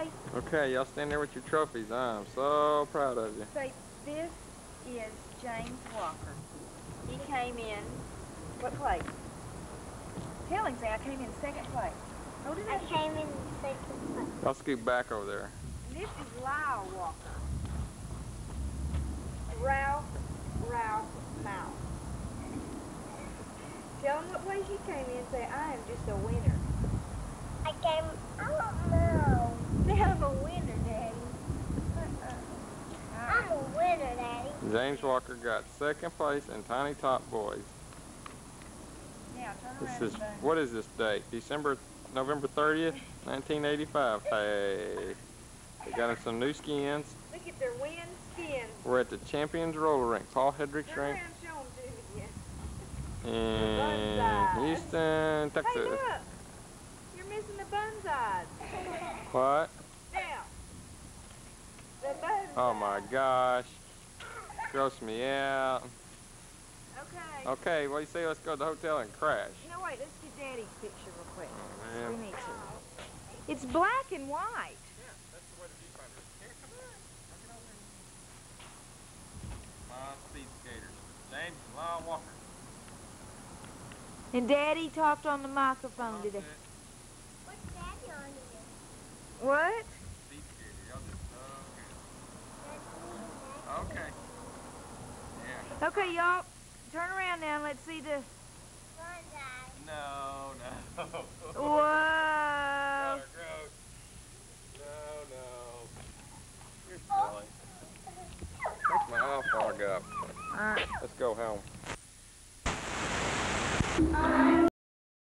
Okay. Okay, y'all stand there with your trophies. I'm so proud of you. Say, this is James Walker. He came in, what place? Tell him, say, I came in second place. Oh, did I? I came in second place. Y'all scoot back over there. This is Lyle Walker. Ralph, Ralph Mouse. Tell him what place you came in. Say, I am just a winner. I came, I don't know. Say, I'm a winner, Daddy. I'm a winner, Daddy. James Walker got second place in Tiny Tot Boys. Now, turn This is, what is this date? December, November 30th, 1985. Hey, they got us some new skins. Look at their wind skins. We're at the Champions Roller Rink, Paul Hedrick's Turn rink and show them to you. in. Houston, Hey, Texas. look. You're missing the bonsais. What? Now. The bonsai. Oh my gosh. Gross me out. Okay. Okay, what do you say? Let's go to the hotel and crash. No, wait. Let's get Daddy's picture real quick. Oh, man. We need to. It's black and white. My speed skaters. James and Lyle Walker. And Daddy talked on the microphone today. What's Daddy on here? What? Speed skater. Y'all just so That's. Okay. Okay, y'all, turn around now and let's see this. No, no. Whoa. No, no. You're silly. That's my. Uh. Let's go home. Uh.